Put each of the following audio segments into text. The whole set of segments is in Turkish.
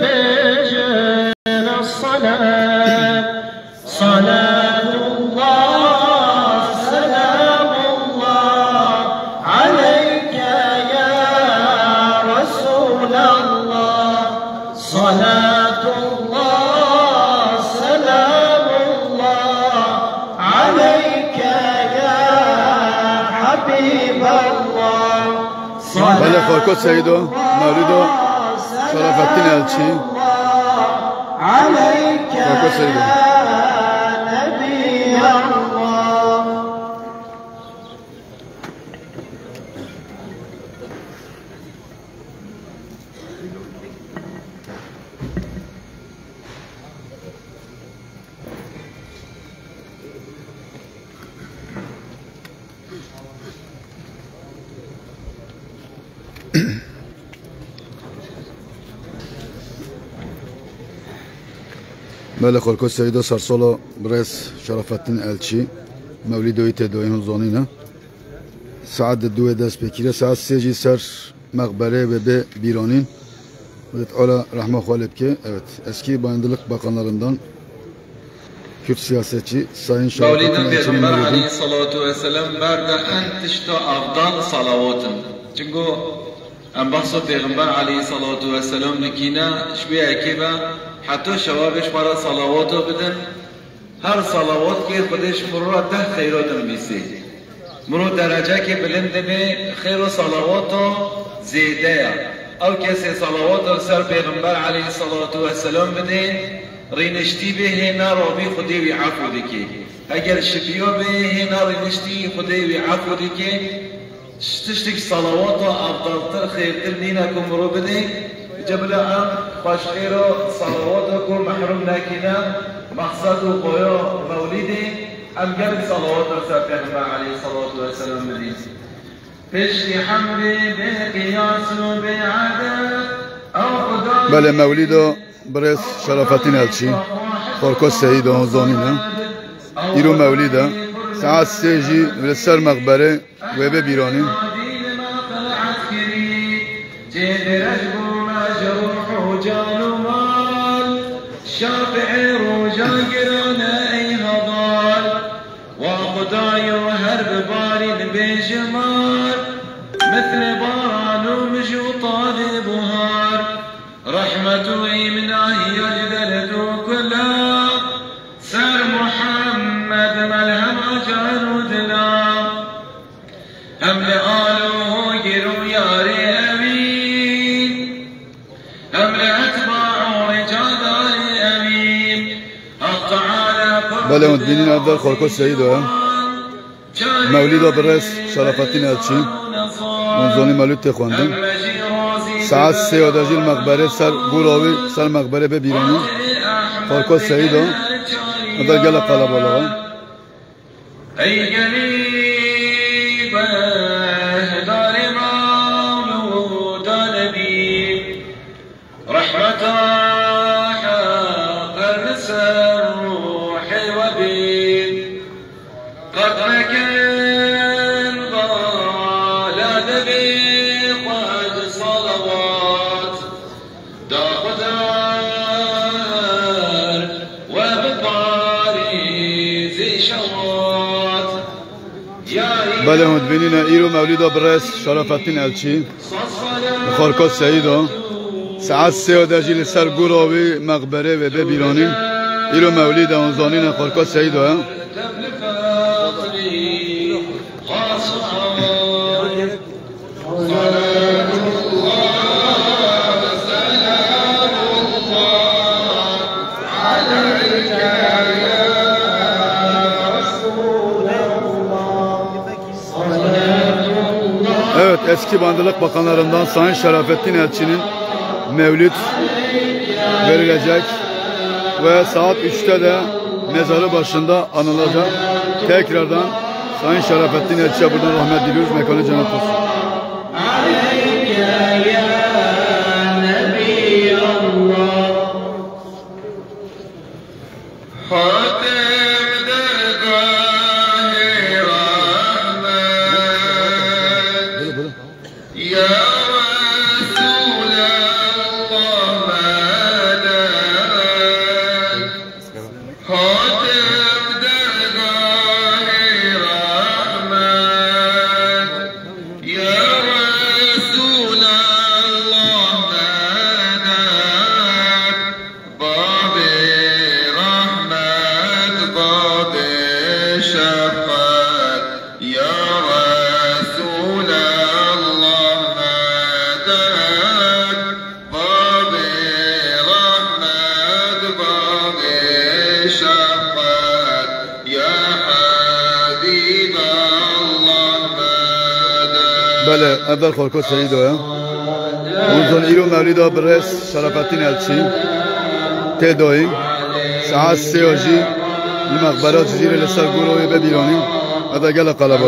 بجن الصلاة. صلاة الله سلام الله. عليك يا رسول الله. صلاة الله سلام الله. عليك يا حبيب الله. بله خارکوت سیدو شرفتنا الشيء عليك يا Mele Korko Seyido Sarsolo Res Şerafettin Elçi Mevlido'yu tedoyun zonina Saat de duve dest pekire Saat seci ser Mekbere ve be bironin Evet Ola Rahma Khalepke Evet eski bayındırlık bakanlarından Kürt siyasetçi Sayın Şerafettin Elçi Mevlido'yu Aleyhissalatu vesselam Berde en tişto avdan salavatın. Çünkü Em bahsa Peygamber aleyhissalatu vesselam Nekine şbiye ekibe حتی شبابش مرا بدن. هر صلوات که خودش مرو را ده خیرات میسی مرو درجه که بلند می خیر و صلوات زیده. او کسی صلوات سر پیغمبر علیه صلوات و سلام بده رینشتی به هینا را بی خودی و عفو دیکی اگر شبیو به هینا رینشتی خودی و عفو دیکی شتشتک صلوات افضلتر خیرتر نینا کم رو بده. جبل آم فاشعروا صلواتكم محرومنا كنا مقصد قيو مولدي أم جل صلوات رسول الله عليه الصلاة والسلام مدين فشت حمري بالقياس وبالعدل بله مولید برس شرفتین هلچی خورکو سهید و هزانین ایرو مولید ساعت سه جی سر مقبره و به مدينين أفضل هم. مولید مولد برس شرفتين اون زنی مولد تخواندن ساعت سه آداجی مقبره سر گروهی سر مقبره به بیرانی خورکو سعید هم. در گل قلب آلا ای قریب دار مولود بله مدبینین ایرو مولید برس شرفتین الچی خارکات سعید ساعت سه و دجیل سر گور مقبره و به بیرانی ایرو مولید اونزانین خارکات سعید ها. Eski bandırlık bakanlarından Sayın Şerafettin Elçi'nin mevlüt verilecek ve saat 3'te de mezarı başında anılacak. Tekrardan Sayın Şerafettin Elçi'ye buradan rahmet diliyoruz. Mekanı cennet olsun. خورکو خالکو شهیدویا اون ایرو مولیدا برس شرفتین الچی تدوی ساعت سه آجی المقبرات زیر لسر گروه ببیرانی و دا گل قلب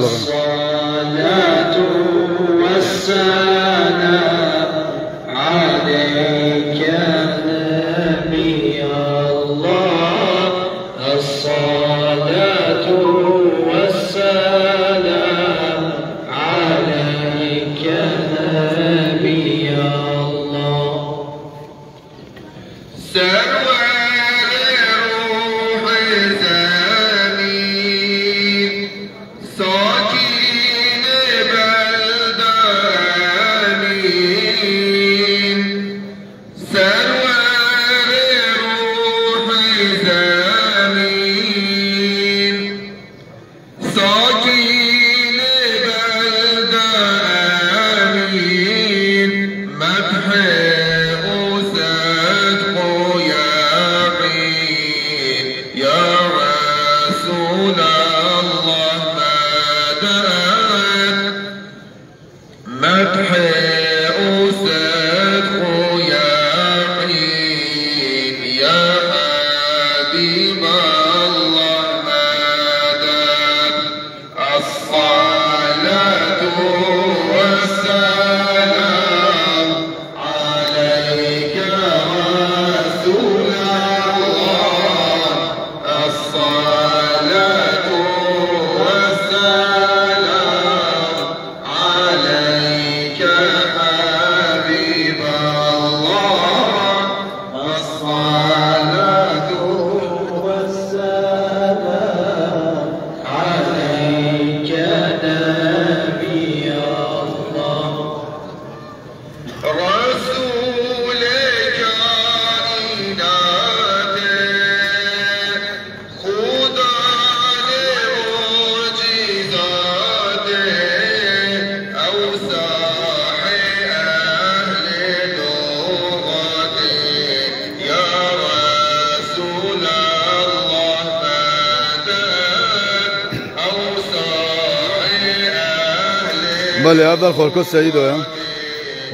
Mulla Xorko Seyid oyam.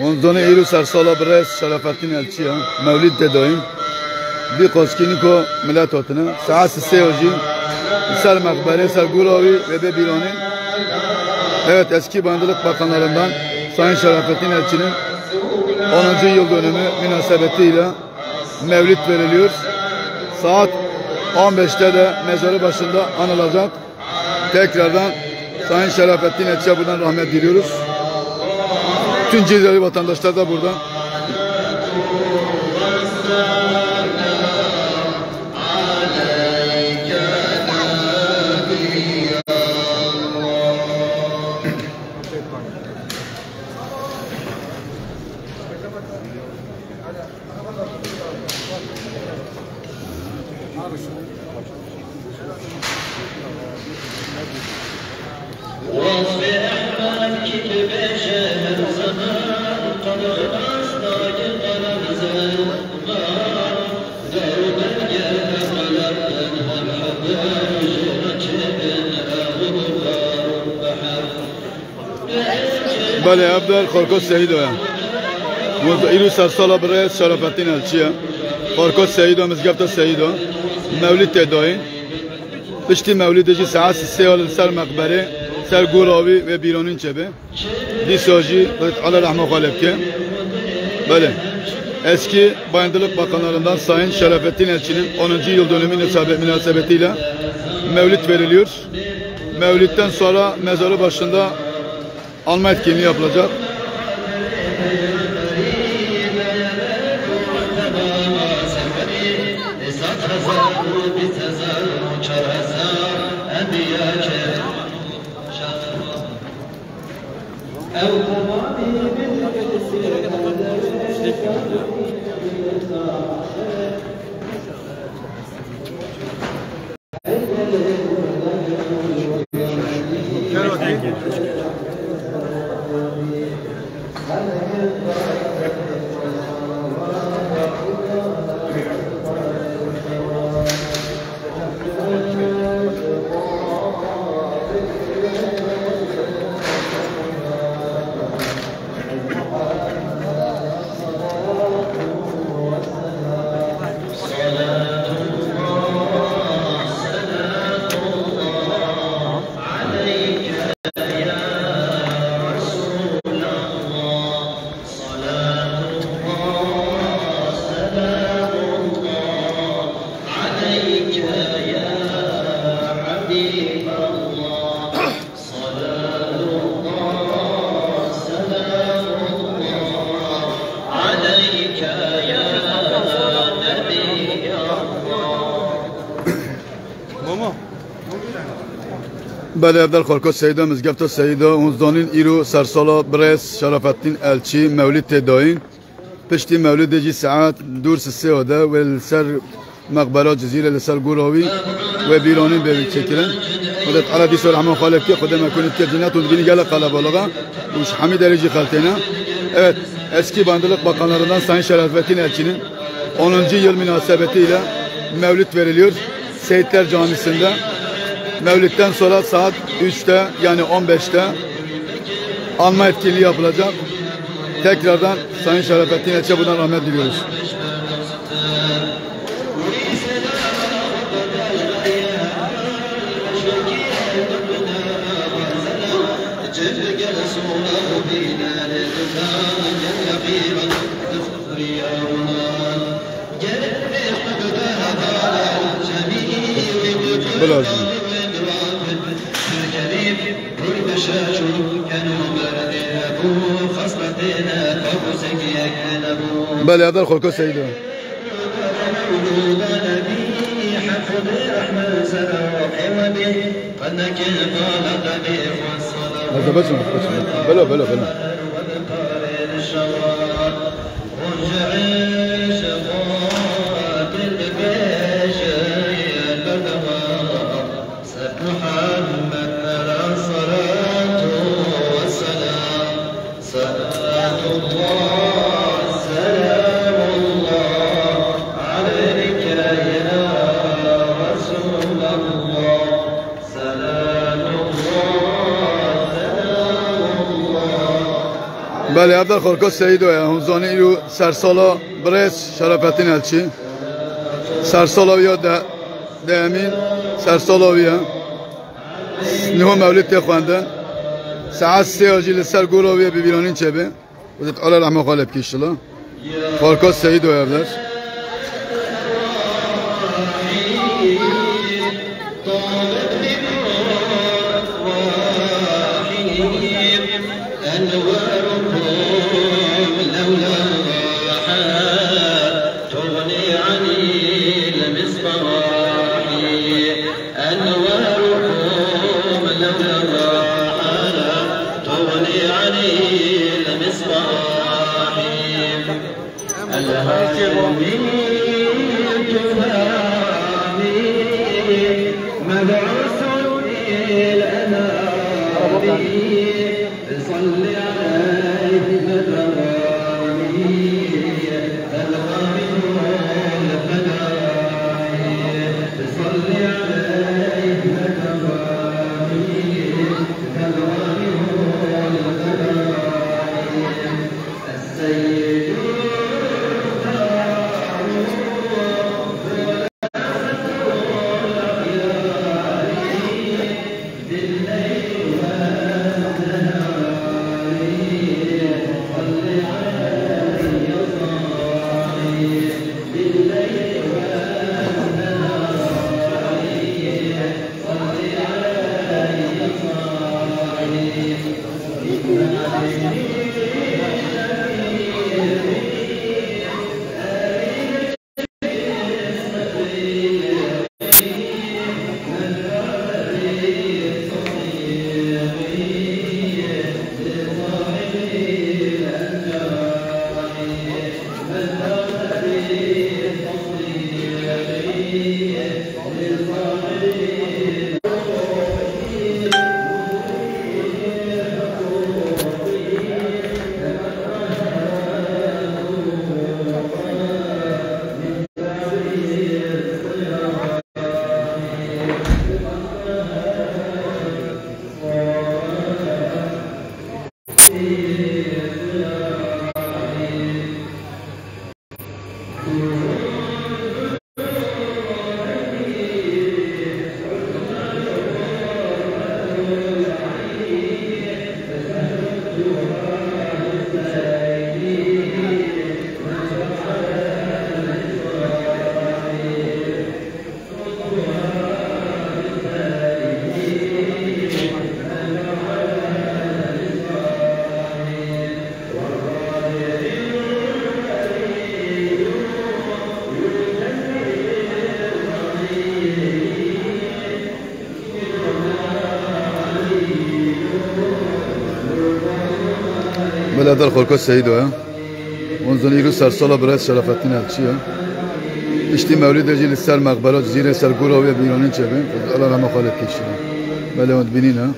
Onzone Eylül Sarsala Brez Şerafettin Elçi oyam. Mevlid dedoyim. Bir koskini ko millet otunu. Saat sise oji. Sar makbere, sar guravi ve be biloni. Evet eski bandılık bakanlarından Sayın Şerafettin Elçi'nin 10. yıl dönümü münasebetiyle mevlid veriliyor. Saat 15'te de mezarı başında anılacak. Tekrardan Sayın Şerafettin Etçe buradan rahmet diliyoruz. Tüm Cizreli vatandaşlar da burada. بله عبدال خورکوس سعید آیا موز ایرو سرسالا برای شرفتین الچیه خورکوس سعید آیا مزگفت سعید آیا مولید تدایی پشتی مولیدشی ساعت سه آل سر مقبره سر گوراوی و بیرانین چبه دیساجی Allah rahmet galip ki böyle eski bayındırlık bakanlarından Sayın Şerefettin Elçi'nin 10. yıl dönümü münasebe- münasebetiyle mevlid veriliyor. Mevlidden sonra mezarı başında alma etkinliği yapılacak. هذا هي بله در خالکا سیدا مزگفت سیدا اونزدانین ایرو سرسالا برس شرفتین الچی مولید تداین پشتی مولد جی ساعت دور سه آده و سر مقبره جزیره لسر گوراوی و بیرانین به چکرن خودت على دي سؤال عمان خالف ki خودم کنید که جنات و دینی gele kalabalığa uş hami derece kaltena evet eski bandılık bakanlarından Sayın Şerafettin Elçi'nin 10. yıl münasebetiyle mevlüt veriliyor Seyitler Camisi'nde Mevlüt'ten sonra saat 3'te yani 15'te alma etkinliği yapılacak. Tekrardan Sayın Şerafettin Elçi'ye buradan rahmet diliyoruz. Bilazım. بله هذا الخلق سيدنا هذا بس بلا بلا بله عبدالخالقا سعید و همزانی ایرو سرسالا برس شرفتین الچی سرسالا یا ده دهمین سرسالا بیا. نهو مولید تی خواندن ساعت سه آجیل سر گولا بیا ببیرانین چه بی؟ وزید آلا رحمه غالب کیشلو خالقا سعید و Ele chegou. Bella dal qualcosa di due, eh? Un zoniro sar solo brezza la fattina al cio. اشتی مولید رجیل سر مقبرات زیر سر گروه و بیرانی چه بین؟ خب، الان همه خالد کشید بله اون بینین ها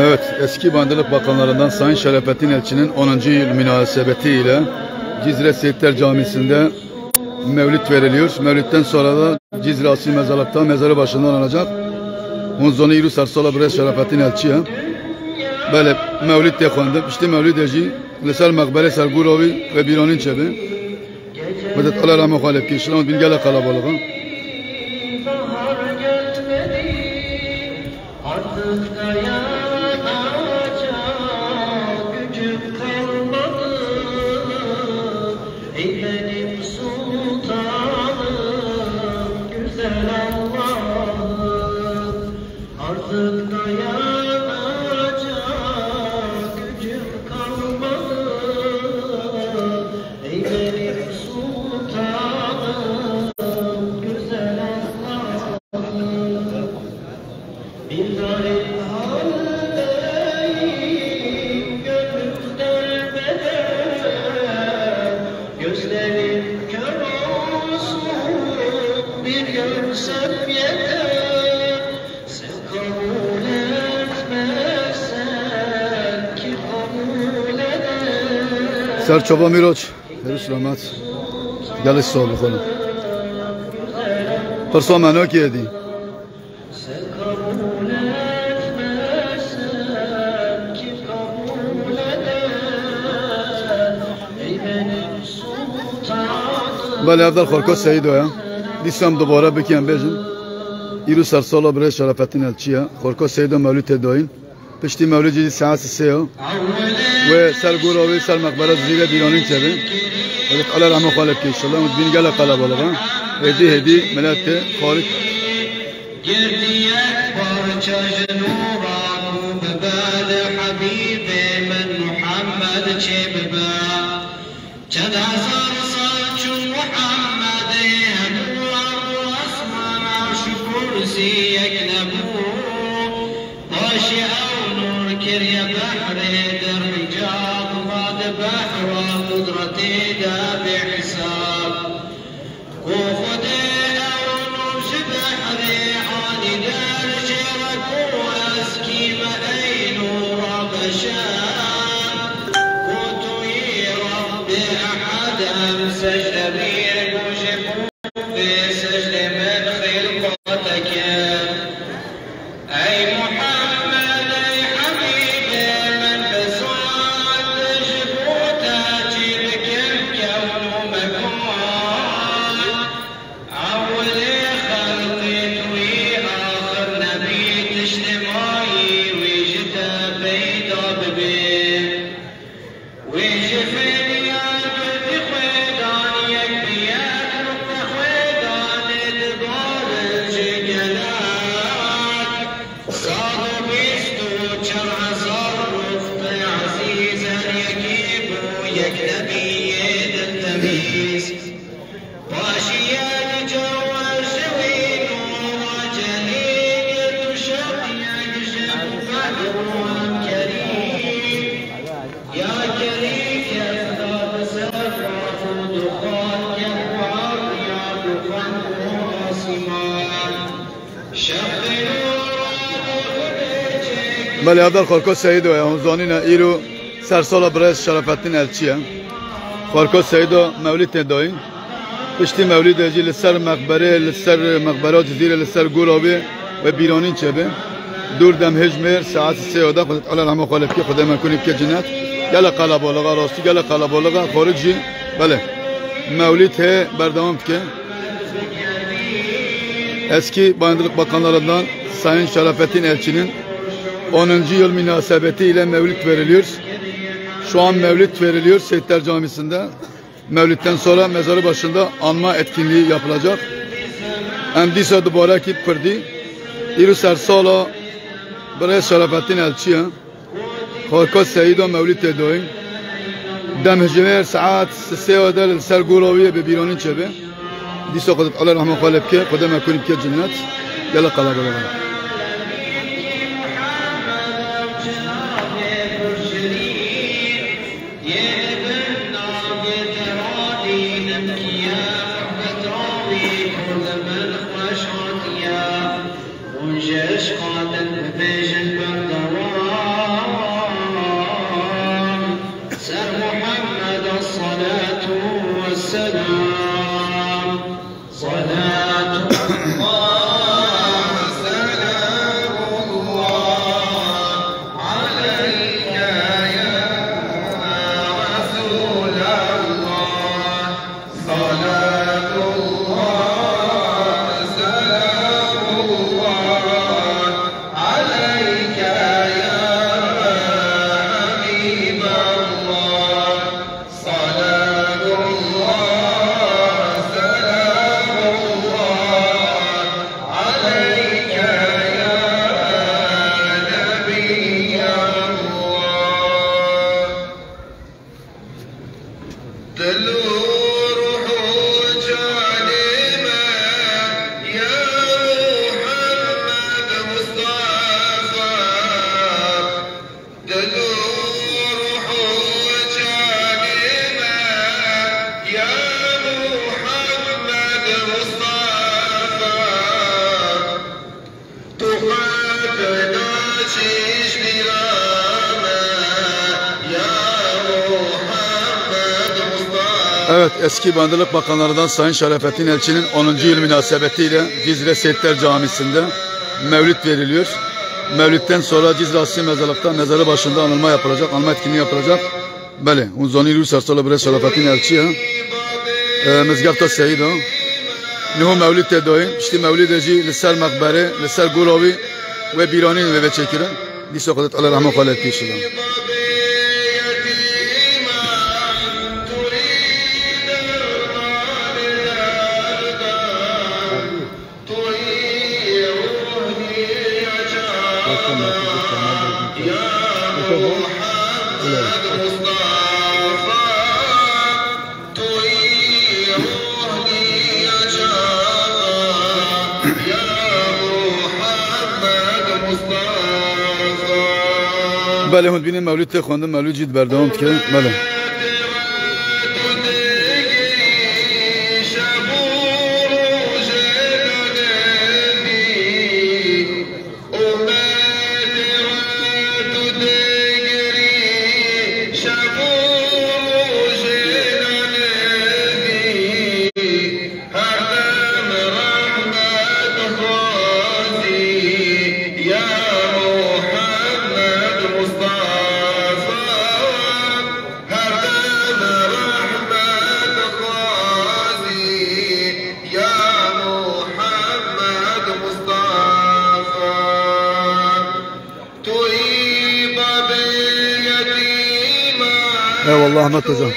Evet, eski Bandırlık Bakanlarından Sayın Şerefettin Elçi'nin 10. yıl münasebetiyle Cizre Seyitler Camisi'nde mevlid veriliyor. Mevlidden sonra da Cizre Asil Mezarlık'ta mezarı başından alınacak. Munzoni Yürü Sarsola Bre Şerefettin Elçi'ye. Böyle mevlid de kondu. İşte mevlid eci Lesel Mekbere Ser Gurovi ve Bironin Çebi. Medet Allah rahmet. Şılamat bin gele kalabalığa. سر چوبا میروچ. هر سلامت. گل سال بخونم پرسا کیه دی؟ بله افضل خورکا سعید ها دیستم دوباره بکیم بیجم ایرو سر سالا برای شرفتین الچی ها خورکا سعید ها مولود تدائین پشتی مولود جدید سعاس سه. ها و سر گوراوی سر مقبره زیگه دیانین چه بین ولی قلال همه خالب که انشالله و بین گل بالا آلغا. هدی هدی ملت خارج. گردیت پارچه جنورا کو ببال حبیب من محمد چه بله عبدال خارکو سعید و همزانین ایرو سرسال برس شرفتین الچیه خارکو سعید و مولید تداین پشتی مولید اجی لسر مقبره لسر مقبره جزیره لسر گورابه و بیرانین چه به دور دم هجمر ساعت سه و ده خودت علی رحمه خالف کی خدای من کنی که جنت گل قلبالغا راستی گل قلبالغا خارج جی بله مولید he berdamam ki eski Bayındırlık Bakanlarından Sayın Şerafettin Elçi'nin 10. yıl münasebetiyle mevlüt veriliyor. Şu an mevlüt veriliyor Seyitler Camisi'nde. Mevlütten sonra mezarı başında anma etkinliği yapılacak. Emdisa dubara ki kurdi. İru sersala برای شرفتین الچیه خارکا سعید و مولید تدوین دم هجمر ساعت سه و دل سر گوراویه به بیرانین چه به دیسا خودت الله رحمه خالب که خدا مکنیم که جنت یلا قلب الله صلاة الله eski Bandırlık Bakanlarından Sayın Şerafettin Elçi'nin 10. yıl münasebetiyle Cizre Seyitler Camisi'nde mevlüt veriliyor. Mevlütten sonra Cizre Asli Mezarlık'ta mezarı başında anılma yapılacak, anma etkinliği yapılacak. Bele, unzoni Rus Sala Bre Şerafettin Elçi ha. Mezgafta Seyid ha. Nuhu mevlüt tedoyin, işte mevlüt eci lisser makbere, lisser guravi ve biranin ve ve çekire. Disa kudet Allah rahmet halet بله هون بینیم مولود ته مولود جید بردام که بله Matheus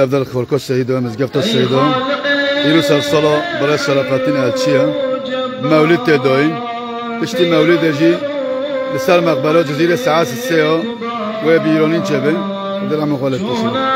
افضل خور کس شهید و مزگفت شهید و ایرو سال سال برای شرفتین الچی ها مولید تدایی پشتی مولید اجی به سر مقبلات جزیر ساعت سه ها و بیرانین چه به در مخالف پسید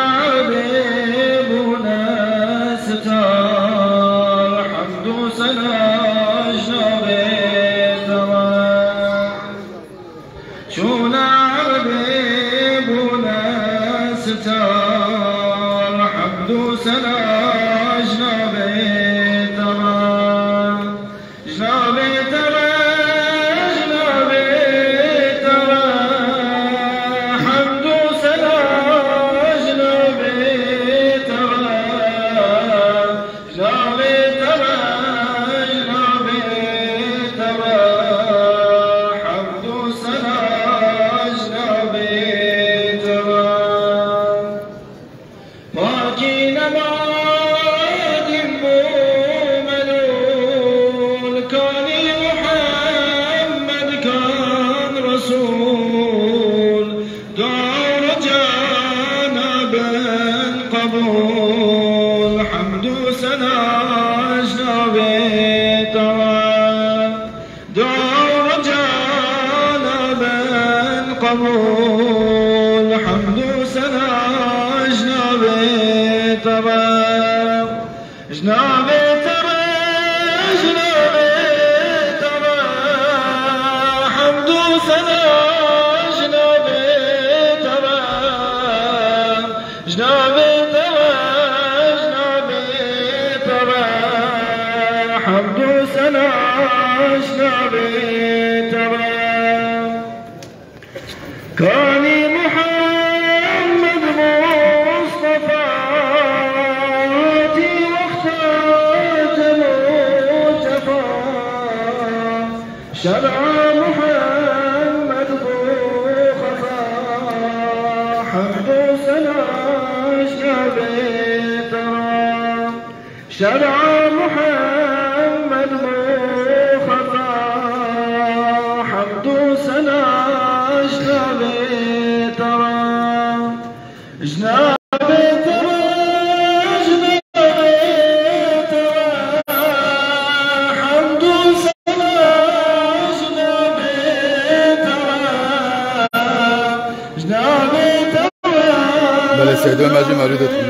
对건마지막 이.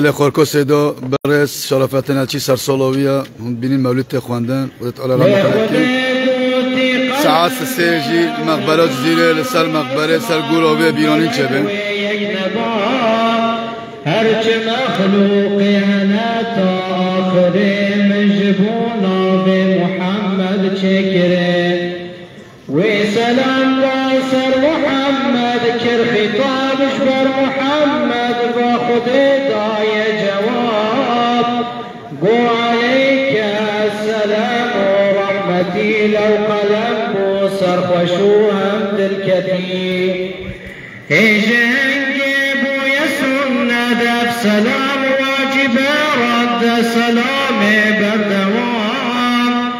بله خورکو سیدا برس شرافت نلچی سرسالویا بینین مولود تخواندن ودت علا رحمت ساعت سه جی مقبره جزیره لسر مقبره سر گروه بیرانی چه بین سلام واجب رد سلام بردوام.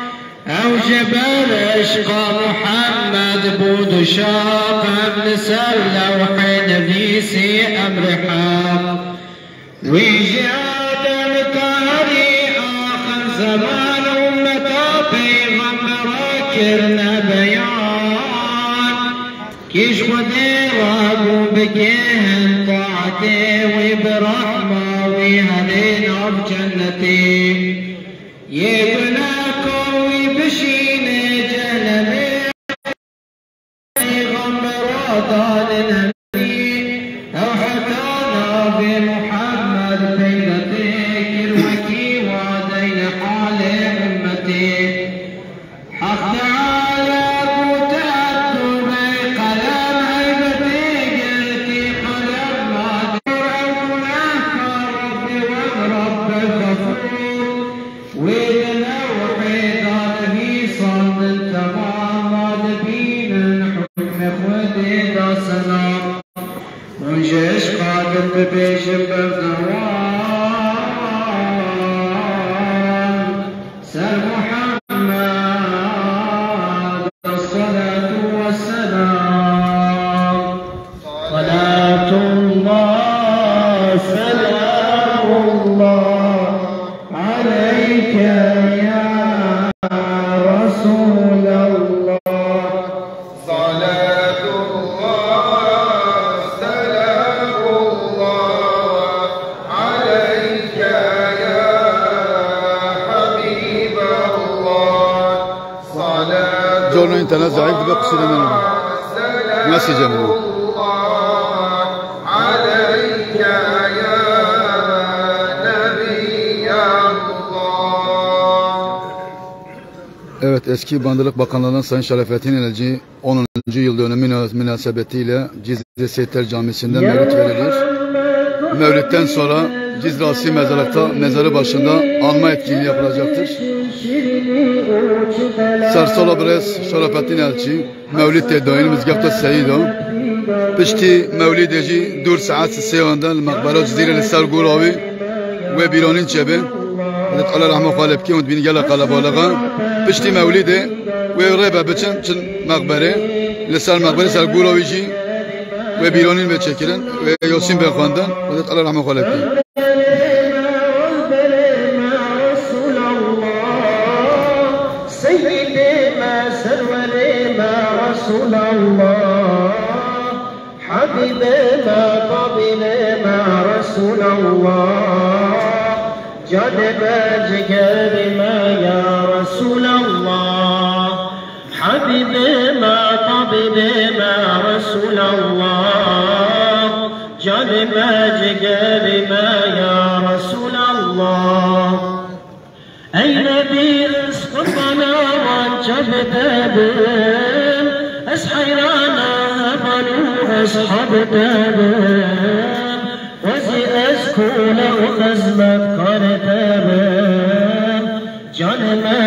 أوجب العشق محمد بود شاق أمس اللوح نفيسي أمر حام ويجاد الكاري آخر زمان أمتا في كرنا بيان كيش وديرا بكيهن بعدي وبرحمة ويهدينا نعم بجنتي يبناكم ويبشي eski Bandırlık Bakanlığı'ndan Sayın Şerefettin Elci 10. yıl dönümü münas- münasebetiyle Cizre Seyitler Camisi'nde mevlüt verilir. Mevlütten sonra Cizre Asli Mezarlık'ta mezarı başında anma etkinliği yapılacaktır. Sarsola Brez Şerefettin Elçi Mevlid Tedayin Mizgafta Seyido Pişti Mevlideci 4 saat seyvandan Makbara Cizre Lisar Guravi ve Bironin Çebe Allah rahmet kalep ki bini gela kalabalığa pişti mevlidi ve reba biçin çin makbere lisal makbere sal guravici ve bironin ve çekilen ve yosin beyefenden Vet Allah rahmet kalep ki سيدي ما سروري ما رسول الله حبيبي ما طبيبي ما رسول الله جانب جقري ما يا رسول الله طببهما طببهما رسول الله. جلبا ما يا رسول الله. أي نبي أسقطنا وانجبت بهم. اسحيرانا هبلوا اصحاب بابين وزي اسكول وخزمت قرتابين ما جلبا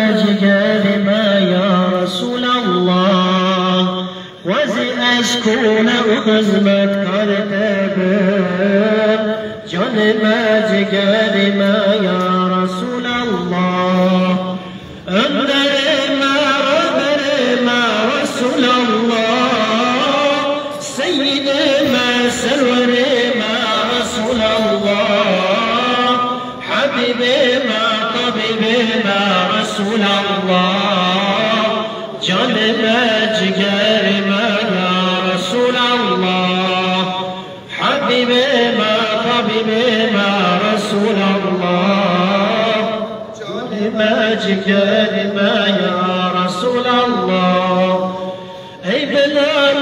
أشكون وخزمت كرتبهم جان ما جقال ما يا رسول الله. انظر ما ربر ما رسول الله. سيد ما سرور ما رسول الله. حبيبي ما طبيبي ما رسول الله. جان ما لما رسول الله. لما جئت لما يا رسول الله. أي بلال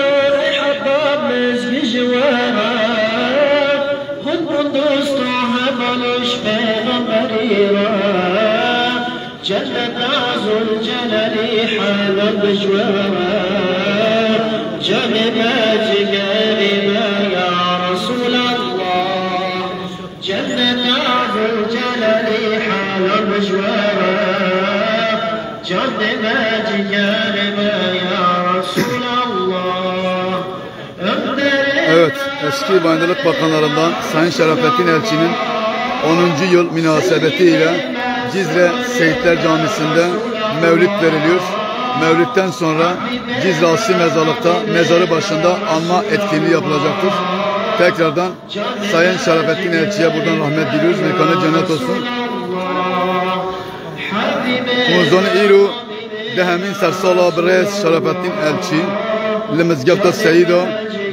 حباب مزج جوارا. خد بندوستها بلش مريرا. جلد عزو الجلال حباب جوارا. جلد eski Bayındırlık Bakanlarından Sayın Şerafettin Elçi'nin 10. yıl münasebetiyle Cizre Seyitler Camisi'nde mevlid veriliyor. Mevlidten sonra Cizre Asli Mezarlık'ta mezarı başında anma etkinliği yapılacaktır. Tekrardan Sayın Şerafettin Elçi'ye buradan rahmet diliyoruz. Mekanı cennet olsun. Muzdan İru Dehemin Sersala Brez Şerafettin Elçi Limizgafta Seyido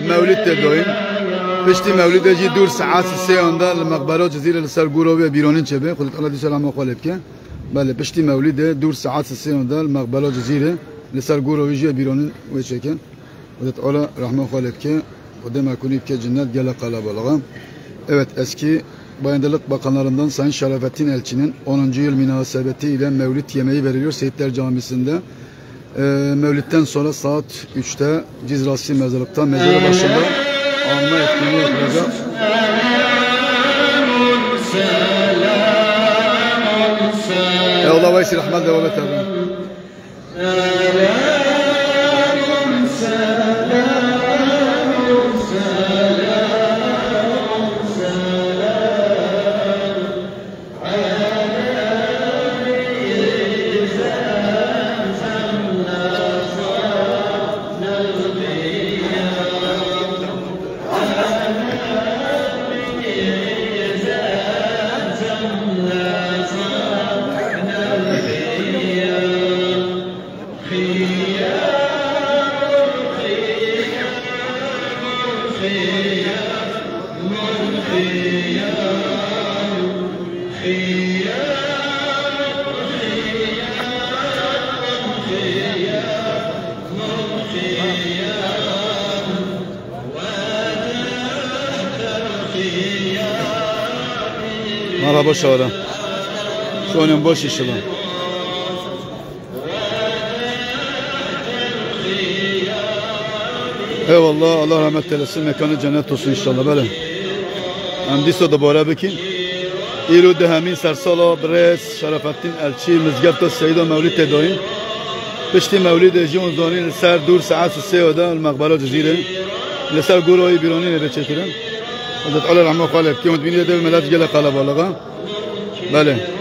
Mevlid Tedoyin Dur Saat Seyanda Limaqbara Cezire Lisar Gurovi Bironin Çebe. Kulit Allah Dişe Lama Khalebke Bale Pişti Mevlid Dur Saat Seyanda Limaqbara Cezire Lisar Gurovi Jie Bironin Ve Çeken Kulit Allah Rahman Khalebke Kudema Kunib Ke Cennet Gele Kalabalığa Evet eski Bayındırlık Bakanlarından Sayın Şerafettin Elçi'nin 10. yıl münasebetiyle Mevlid yemeği veriliyor Seyitler Camisi'nde. Ee, Mevlid'den sonra saat 3'te Cizrasi Mezarlık'ta mezarı başında (سلامٌ سلامٌ سلامٌ سلامٌ سلامٌ) أحمد ولا تابعين Inşallah boş havadan. باشی oyun boş و الله الله رحمت eylesin. مکان جنت تو inşallah böyle. بله. diso da دوباره bekin. ایرو دهمین سرسال برس شرفتین الچی مزگفت سیدا مولید تداین پشتی مولید جیون دانین سر دور ساعت سه آده المقبره جزیره لسر گروه بیرانی نبچه کرن هذا علي العمو قالب كيما تبين يدي الملاذ قالب ولا بله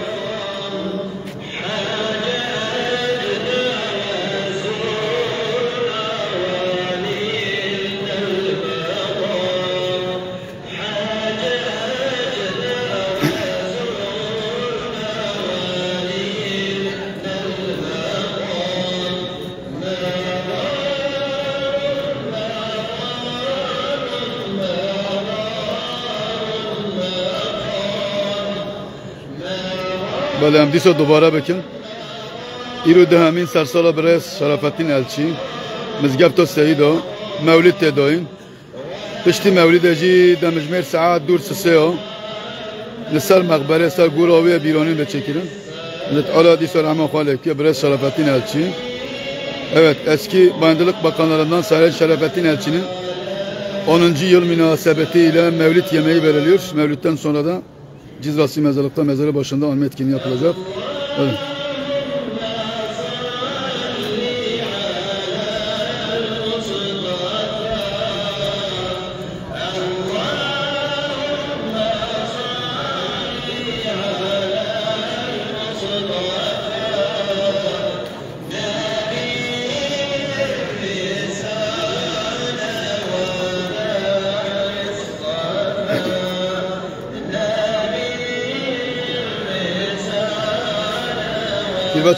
بله هم دیسا دوباره بکن ایرو ده همین سرسال برس شرفتین الچی مزگب تا سیدا مولد تداین پشتی مولد اجی دمجمیر ساعت دور سسه ها لسر مقبره سر گوراوی بیرانی بچکیرن Millet ala diyor Rahman Halep ki Brez Şerafettin Elçi. Evet eski Bayındırlık Bakanlarından Sayın Şerafettin Elçi'nin 10. yıl münasebetiyle mevlid yemeği veriliyor. Mevlütten sonra da Cizrasi mezarlıkta mezarı başında anma etkinliği yapılacak. Evet.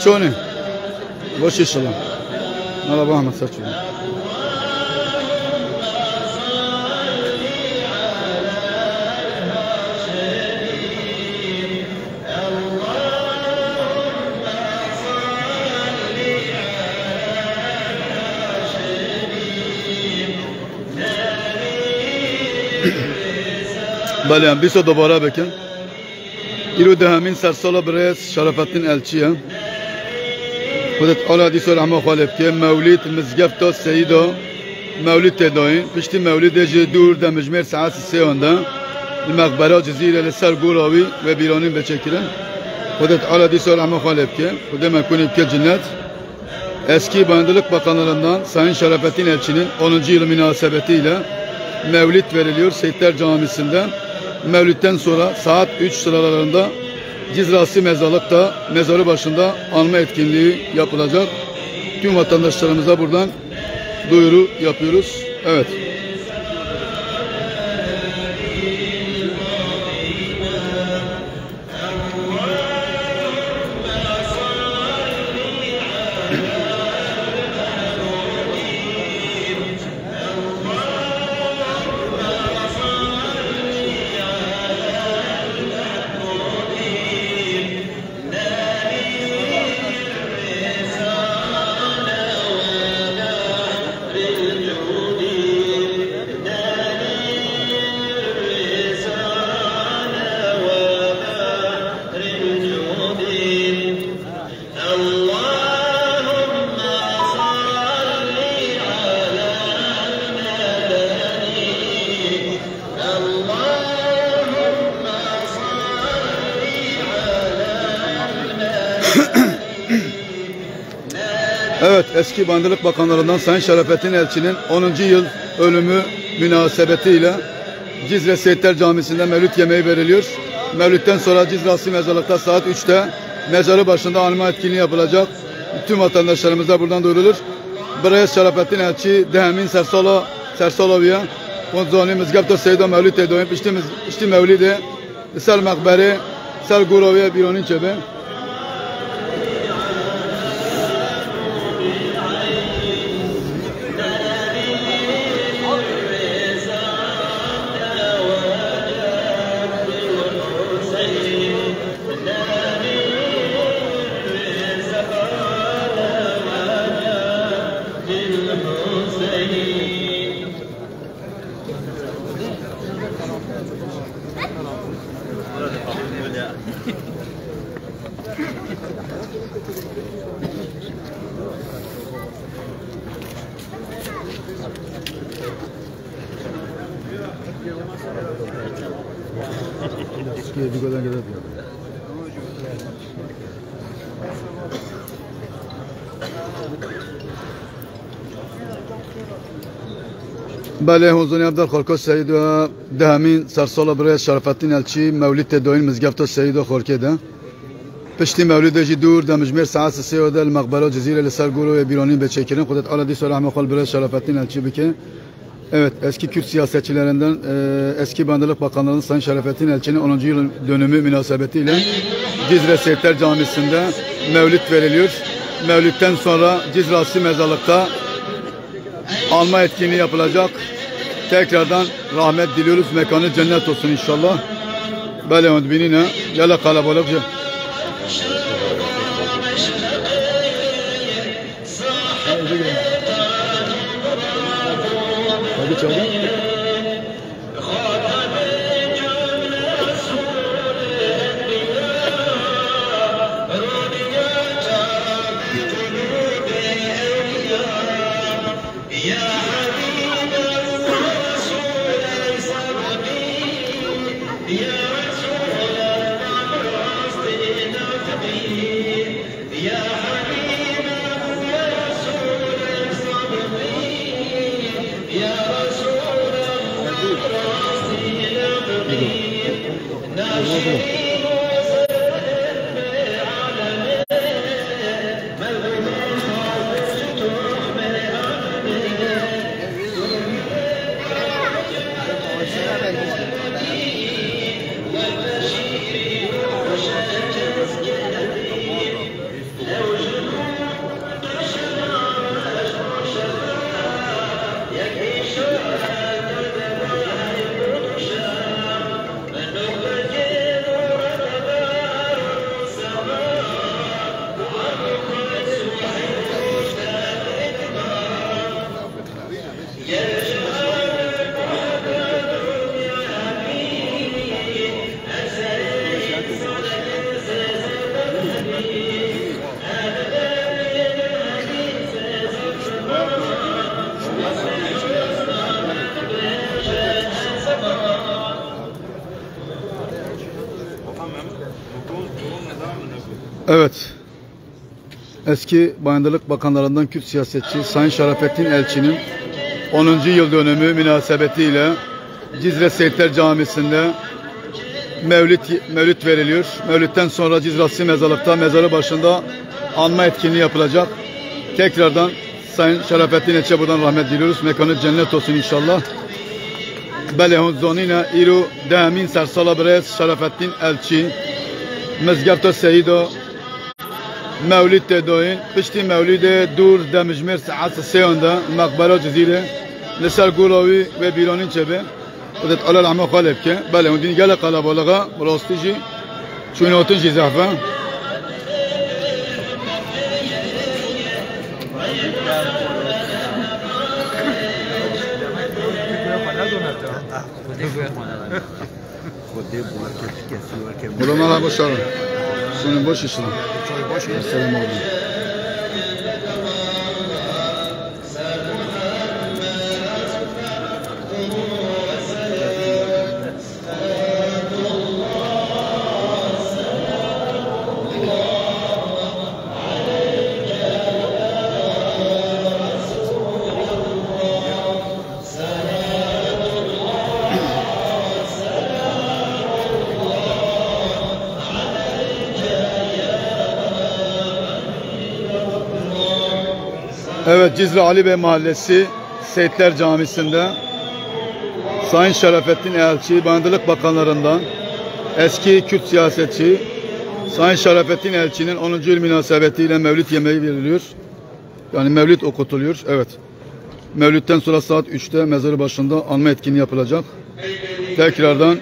Il bacione. Voce shalom. Merhaba Ahmet Saçoğlu. بله هم بیسو دوباره بکن ایرو دهمین سرسال برای شرفتین الچیه خودت آلا دیسو رحمه خالب که مولید مزگفت سیدا مولید تداین پشتی مولید جه دور ده مجمر ساعت سه آنده المقبره جزیره لسر گوراوی و بیرانین بچکیره خودت آلا دیسو رحمه خالب که خودت من کنیم که cennet Eski Bayındırlık Bakanlarından Sayın Şerafettin Elçi'nin 10. yıl münasebetiyle Mevlid veriliyor Seyitler Camisi'nden. Mevlid'den sonra saat 3 sıralarında Cizrasi Mezarlık'ta mezarı başında anma etkinliği yapılacak. Tüm vatandaşlarımıza buradan duyuru yapıyoruz. Evet. Evet, eski Bandırlık Bakanlarından Sayın Şerefettin Elçi'nin 10. yıl ölümü münasebetiyle Cizre Seyitler Camisi'nde mevlüt yemeği veriliyor. Mevlütten sonra Cizrasi Mezarlık'ta saat 3'te mezarı başında anma etkinliği yapılacak. Tüm vatandaşlarımıza buradan duyurulur. Buraya Şerefettin Elçi, Dehemin Sersolo, Sersoloviye, Konzoni Mizgapto Seydo Mevlüt Edoyim, İşte, işte Mevlidi, Ser Mekberi, Ser Guroviye Bironin Çebe. بله حضور عبد الخالق سعید و دهمین سرسال برای شرفتین الچی مولد دوین مزگفت سعید و خورکه ده پشتی مولد جی دور در مجموع ساعت سه و دل مقبره جزیره لسر گورو و بیرانی به çekirin خودت آلا دی سال خال برای şerafettin elçi bike Evet eski Kürt siyasetçilerinden e, eski Bandırlık Bakanlığı'nın Sayın Şerefettin Elçi'nin 10. yıl dönümü münasebetiyle Cizre Seyitler Camisi'nde mevlid veriliyor. Mevlidten sonra Cizrasi Mezarlık'ta alma etkinliği yapılacak. Tekrardan rahmet diliyoruz. Mekanı cennet olsun inşallah. Böyle binine. Yala kalabalıkça. Evet. Eski Bayındırlık Bakanlarından Kürt siyasetçi Sayın Şerafettin Elçi'nin 10. yıl dönümü münasebetiyle Cizre Seyitler Camisi'nde mevlid, mevlid veriliyor. Mevlütten sonra Cizrasi mezarlıkta mezarı başında anma etkinliği yapılacak. Tekrardan Sayın Şerafettin Eçe buradan rahmet diliyoruz. Mekanı cennet olsun inşallah. Belehun zonina iru demin sersala brez Şerafettin Elçi. Mezgarto Seyido مولید تدوین پشتی مولید دور دمجمر ساعت سیانده مقبره جزیره نسل گولاوی و بیرانین چه به ودت علال عمو قلب که بله اون دین گله قلب ولغا راستی جی چون اوتن جی زحفه Thank you. Ulamalar boşalın. Şunun boş işini. Selam olsun. Evet Cizre Ali Bey Mahallesi Seyitler Camisi'nde Sayın Şerafettin Elçi, Bandırlık Bakanlarından eski Kürt siyasetçi Sayın Şerafettin Elçi'nin 10. yıl münasebetiyle mevlid yemeği veriliyor. Yani mevlid okutuluyor. Evet. Mevlütten sonra saat 3'te mezarı başında anma etkinliği yapılacak. Tekrardan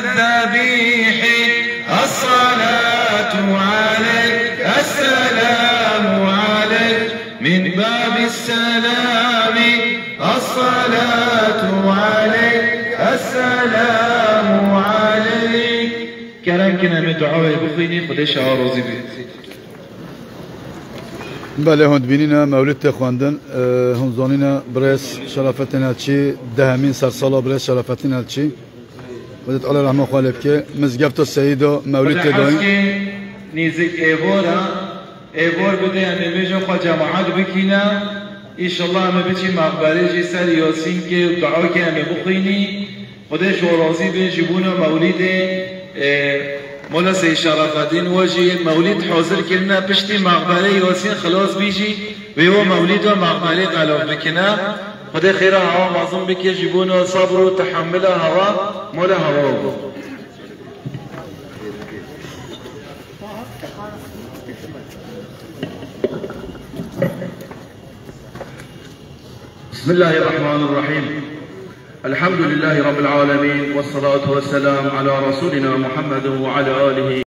الذبيح الصلاة عليك السلام عليك. من باب السلام الصلاة عليك السلام عليك. كلام كنا من دعاء بخيني خدش عاروزي بيه بله هند بینینا مولد تخواندن هون زانینا برس شرافتن الچی دهمین سر سالا برس شرافتن الچی بدت الله رحمه خالب که مزگفت و سعید و مولید تدایم نیزک ایوارا ایوار بده یعنی انمی جا خواه جماعت بکینم ایشالله همه بچی مقبره جی سر یاسین که دعا که همه بخینی خودش و راضی به جبون مولید مولا سی شرف الدین واجی مولید حاضر کردن پشتی مقبره یاسین خلاص بیجی. و او مولید و مقبره قلاب بکنه خدا خیره هوا معظم بکیه جبون و صبر و تحمل هوا. مولا هوا بسم الله الرحمن الرحيم. الحمد لله رب العالمين والصلاة والسلام على رسولنا محمد وعلى آله